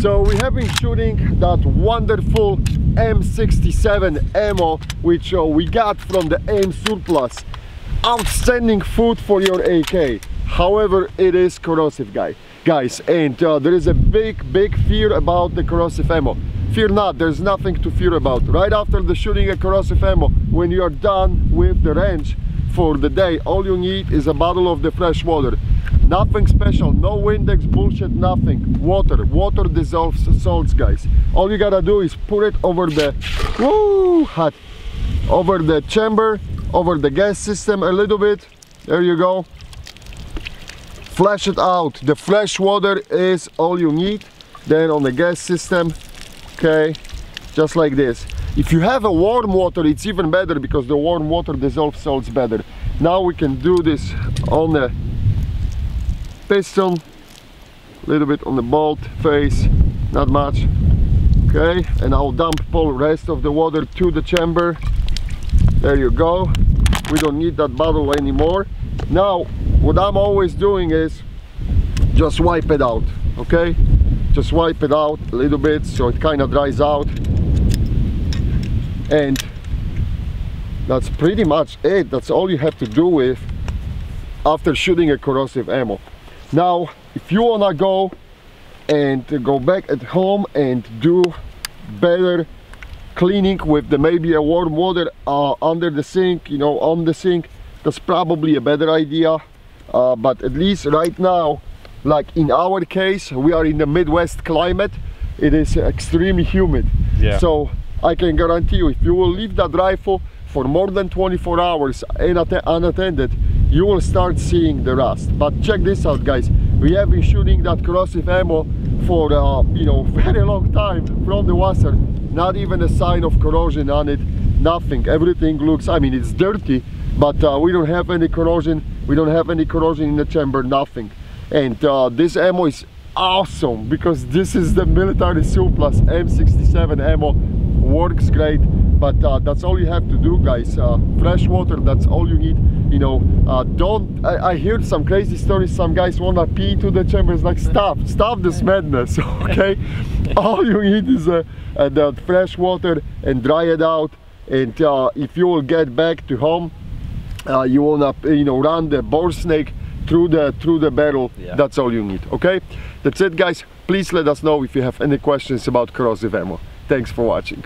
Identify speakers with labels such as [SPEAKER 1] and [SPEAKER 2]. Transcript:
[SPEAKER 1] So we have been shooting that wonderful M67 ammo which uh, we got from the AIM surplus. Outstanding food for your AK. However, it is corrosive guy. Guys, and uh, there is a big, big fear about the corrosive ammo. Fear not, there's nothing to fear about. Right after the shooting a corrosive ammo, when you are done with the range for the day, all you need is a bottle of the fresh water nothing special. No windex bullshit nothing. Water. Water dissolves salts guys. All you gotta do is put it over the woo, hot. Over the chamber over the gas system a little bit. There you go. Flash it out. The fresh water is all you need. Then on the gas system okay just like this. If you have a warm water it's even better because the warm water dissolves salts better. Now we can do this on the piston a little bit on the bolt face not much. Okay and I'll dump all rest of the water to the chamber. There you go. We don't need that bottle anymore. Now what I'm always doing is just wipe it out okay? Just wipe it out a little bit so it kind of dries out. And that's pretty much it. That's all you have to do with after shooting a corrosive ammo now if you wanna go and go back at home and do better cleaning with the maybe a warm water uh, under the sink you know on the sink that's probably a better idea uh, but at least right now like in our case we are in the midwest climate it is extremely humid yeah. so i can guarantee you if you will leave that rifle for more than 24 hours unattended you will start seeing the rust. But check this out guys. We have been shooting that corrosive ammo for uh, you know very long time from the wasser not even a sign of corrosion on it. Nothing. Everything looks i mean it's dirty but uh, we don't have any corrosion. We don't have any corrosion in the chamber. Nothing. And uh, this ammo is awesome because this is the military surplus m67 ammo works great but uh, that's all you have to do guys. Uh, fresh water that's all you need. You know uh, don't I, I heard some crazy stories. Some guys want to pee to the chambers like stop stop this madness okay? All you need is uh, uh, the fresh water and dry it out. And uh, if you will get back to home you wanna you know run the bore snake through the through the barrel. Yeah. that's all you need okay? That's it guys. Please let us know if you have any questions about corrosive ammo thanks for watching